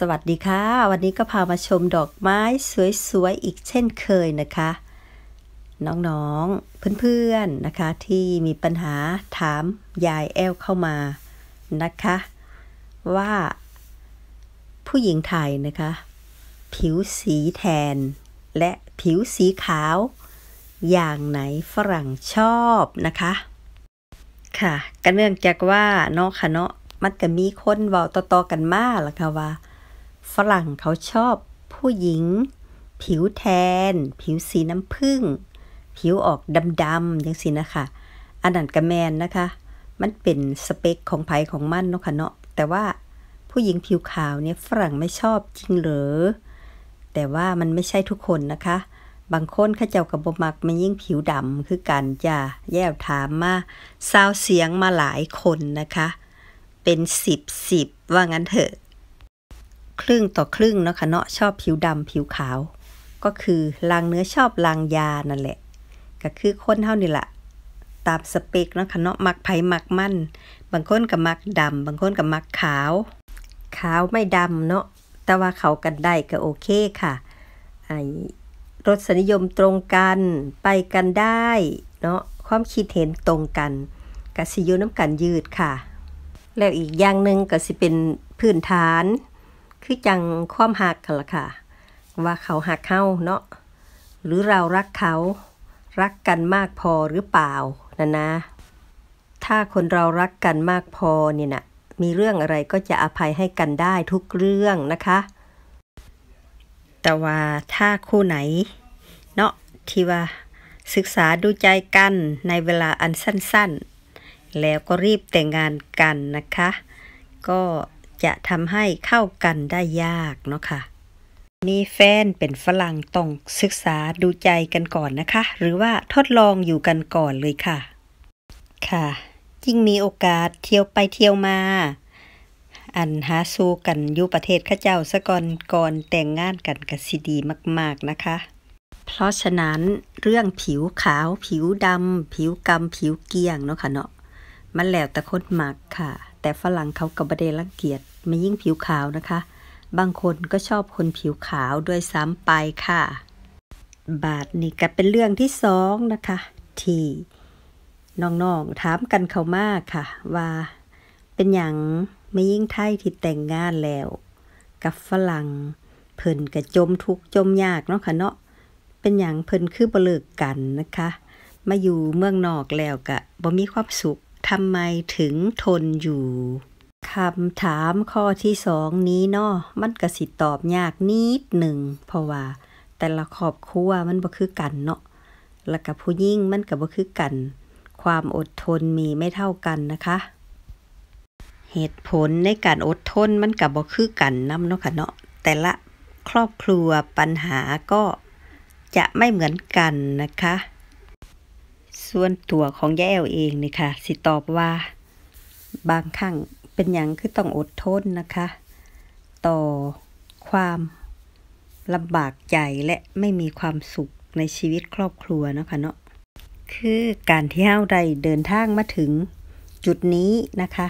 สวัสดีค่ะ วันนี้ก็พามาชมดอกไม้สวย ๆ อีกเช่นเคยนะคะ น้องๆเพื่อนๆนะคะ ที่มีปัญหาถามยายแอลเข้ามานะคะ ว่า ผู้หญิงไทยนะคะ ผิวสีแทน และผิวสีขาว อย่างไหนฝรั่งชอบนะคะ ค่ะก็เนื่องจากว่าเนาะค่ะเนาะมันก็มีคนเว้าต่อๆกันมาล่ะค่ะว่า ฝรั่งเขาชอบผู้หญิง ผิวแทน ผิวสีน้ำผึ้งผิวออกดำๆอย่างสินะคะอันนั้นก็แมนนะคะ มันเป็นสเปคของไผของมันเนาะค่ะเนาะแต่ว่าผู้หญิงผิวขาวเนี่ยฝรั่งไม่ชอบจริงเหรอแต่ว่ามันไม่ใช่ทุกคนนะคะ บางคนเขาเจ้ากับบมักมันยิ่งผิวดำคือกันจ้ะแย่ถามมาซาวเสียงมาหลายคนนะคะ เป็นสิบสิบว่างั้นเถอะ ครึ่งต่อครึ่งเนาะค่ะเนาะชอบผิวดำผิวขาว ก็คือลางเนื้อชอบลางยานั่นแหละ ก็คือคนเฮานี่แหละตามสเปคเนาะค่ะเนาะมักไผ่มักมันบางคนก็มักดำบางคนก็มักขาว ขาวไม่ดำเนาะแต่ว่าเขากันได้ก็โอเคค่ะไอ้รสนิยมตรงกันไปกันได้เนาะความคิดเห็นตรงกันก็สิอยู่น้ำกันยืดค่ะ แล้วอีกอย่างหนึ่งก็สิเป็นพื้นฐาน คือจังความหักกันละค่ะ ว่าเขาหักเข้าเนาะหรือเรารักเขารักกันมากพอหรือเปล่านะนะ ถ้าคนเรารักกันมากพอเนี่ยนะมีเรื่องอะไรก็จะอภัยให้กันได้ทุกเรื่องนะคะ แต่ว่าถ้าคู่ไหน เนาะที่ว่าศึกษาดูใจกันในเวลาอันสั้นๆ แล้วก็รีบแต่งงานกันนะคะ ก็ จะทำให้เข้ากันได้ยากเนาะค่ะมีแฟนเป็นฝรั่งต้องศึกษาดูใจกันก่อนนะคะ หรือว่าทดลองอยู่กันก่อนเลยค่ะ ค่ะ ยิ่งมีโอกาสเที่ยวไปเที่ยวมา อันหาสู้กันอยู่ประเทศข้าเจ้าซะก่อนก่อนแต่งงานกันก็สิดีมาก ๆนะคะ เพราะฉะนั้นเรื่องผิวขาว ผิวดำผิวกำผิวเกลี้ยงเนาะค่ะเนาะมันแล้วแต่คนมักค่ะ แต่ฝรั่งเขาก็บ่ได้รังเกียจ ไม่ยิ่งผิวขาวนะคะ บางคนก็ชอบคนผิวขาวด้วยซ้ำไปค่ะ บาทนี่ก็เป็นเรื่องที่สองนะคะ ที่น้องๆถามกันเขามากค่ะ ว่าเป็นอย่างไม่ยิ่งไทยที่แต่งงานแล้ว กับฝรั่งเพิ่นก็จมทุกจมยากเนาะค่ะเนาะเป็นอย่างเพิ่นคือบเลิกกันนะคะ มาอยู่เมืองนอกแล้วก็บ่มีความสุขทำไมถึงทนอยู่ คำถามข้อที่สองนี้เนาะมันก็สิตอบยากนิดหนึ่ง เพราะว่า แต่ละครอบครัวมันบ่คือกันเนาะแล้วก็ผู้หญิงมันก็บ่คือกัน ความอดทนมีไม่เท่ากันนะคะ เหตุผลในการอดทนมันก็บ่คือกันนำเนาะค่ะเนาะแต่ละครอบครัวปัญหาก็จะไม่เหมือนกันนะคะ ส่วนตัวของย่าแอลเองนี่ค่ะ สิตอบว่า บางครั้ง เป็นอย่างคือต้องอดทนนะคะ ต่อความลำบากใจและไม่มีความสุขในชีวิตครอบครัวนะคะเนาะคือการที่เฮาได้เดินทางมาถึงจุดนี้นะคะ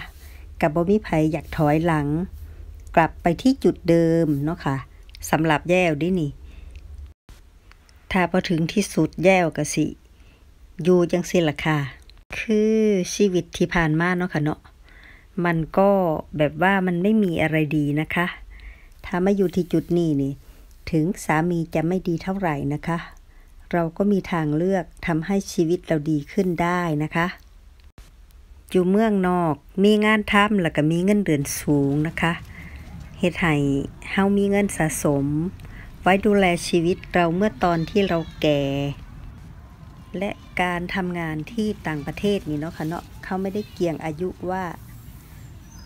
กับบ่มีไผอยากถอยหลัง กลับไปที่จุดเดิมเนาะค่ะสำหรับแย่วดินี่ ถ้าพอถึงที่สุดแย่วก็สิ อยู่จังสิล่ะค่ะ คือชีวิตที่ผ่านมาเนาะค่ะเนาะ มันก็แบบว่ามันไม่มีอะไรดีนะคะ ถ้ามาอยู่ที่จุดนี้นี่ ถึงสามีจะไม่ดีเท่าไหร่นะคะ เราก็มีทางเลือกทำให้ชีวิตเราดีขึ้นได้นะคะ อยู่เมืองนอกมีงานทำแล้วก็มีเงินเดือนสูงนะคะเฮ็ดให้เฮามีเงินสะสม ไว้ดูแลชีวิตเราเมื่อตอนที่เราแก่ และการทำงานที่ต่างประเทศนี่เนาะค่ะเนาะเขาไม่ได้เกี่ยงอายุว่า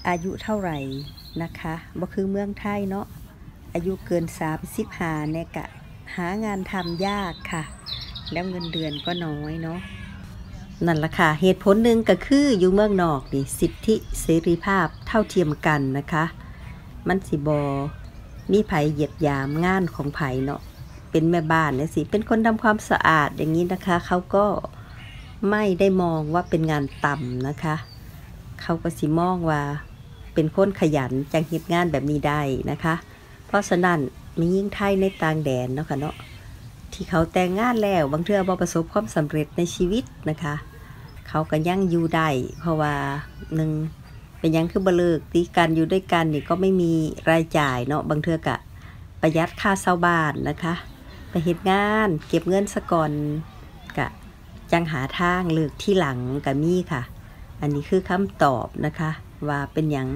อายุเท่าไหร่นะคะบ่คือเมืองไทยเนาะอายุเกิน35เนี่ยกะหางานทำยากค่ะ แล้วเงินเดือนก็น้อยเนาะนั่นละค่ะ เหตุผลหนึ่งก็คืออยู่เมืองนอกนี่สิทธิเสรีภาพเท่าเทียมกันนะคะ มันสิบอมีไผเหยียดยามงานของไผเนาะเป็นแม่บ้านเนี่ยสิเป็นคนทำความสะอาดอย่างนี้นะคะเขาก็ไม่ได้มองว่าเป็นงานต่ำนะคะ เขาก็สิมองว่า เป็นคนขยันจังเหตุงานแบบนี้ได้นะคะ เพราะฉะนั้นมียิ่งไทยในต่างแดนเนาะค่ะเนาะที่เขาแต่งงานแล้วบางเทื่อบ่ประสบความสำเร็จในชีวิตนะคะ เขาก็ยังอยู่ได้เพราะว่าหนึ่งเป็นยังคือบเลิกตีกันอยู่ด้วยกันนี่ก็ไม่มีรายจ่ายเนาะบางเทื่อกะประหยัดค่าเช่าบ้านนะคะไปเฮ็ดงานเก็บเงินซะก่อนกะจังหาทางเลิกที่หลังก็มีค่ะ อันนี้คือคำตอบนะคะ ว่าเป็นหยัง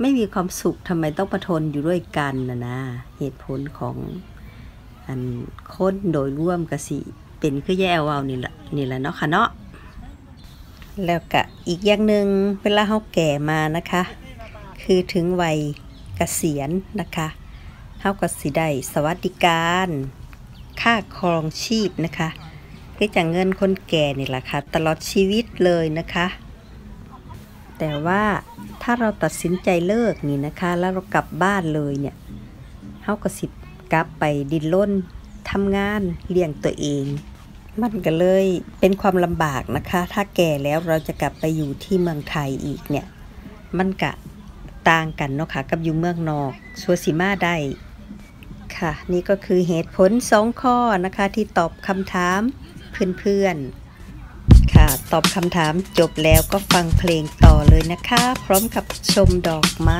ไม่มีความสุขทำไมต้องประทนอยู่ด้วยกันนะนะเหตุผลของอันคนโดยร่วมกสิเป็นคือแย่วาวนี่แหละนี่แหละเนาะค่ะเนาะแล้วก็อีกอย่างหนึ่งเวลาเขาแก่มานะคะ คือถึงวัยเกษียณนะคะเขาก็สิได้สวัสดิการ ค่าครองชีพนะคะคือจากเงินคนแก่นี่แหละค่ะ ตลอดชีวิตเลยนะคะ แต่ว่าถ้าเราตัดสินใจเลิกนี่นะคะ แล้วเรากลับบ้านเลยเนี่ยเขาก็สิบกลับไปดินล้นทำงานเลี้ยงตัวเอง มันก็เลยเป็นความลำบากนะคะ ถ้าแก่แล้วเราจะกลับไปอยู่ที่เมืองไทยอีกเนี่ย มันกะต่างกันเนาะค่ะกับอยู่เมืองนอกชัวสิมาได้ค่ะ นี่ก็คือเหตุผลสองข้อนะคะที่ตอบคำถามเพื่อนๆ ตอบคำถามจบแล้วก็ฟังเพลงต่อเลยนะคะ พร้อมกับชมดอกไม้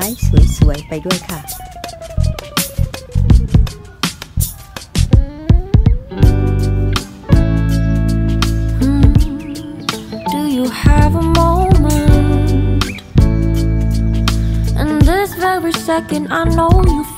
สวยๆ ไปด้วยค่ะ second, I know you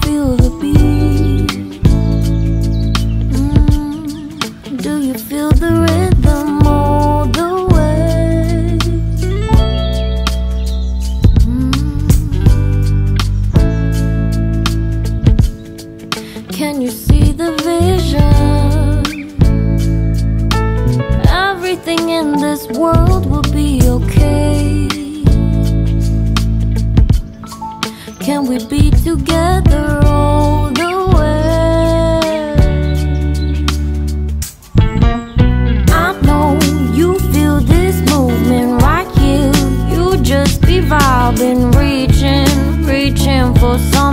vibing, reaching, reaching for something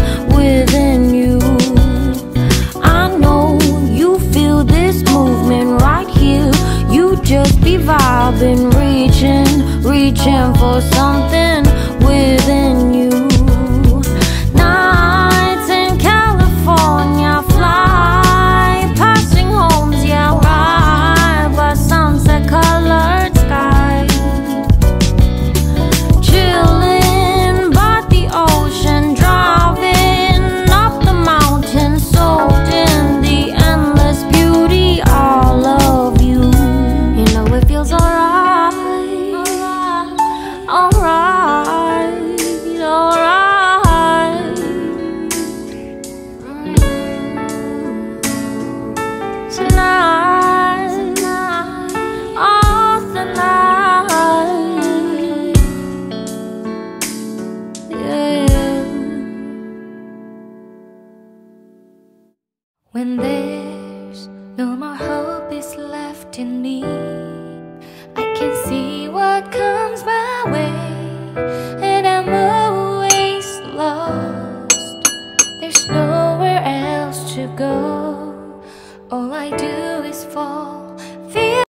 When there's no more hope is left in me, I can see what comes.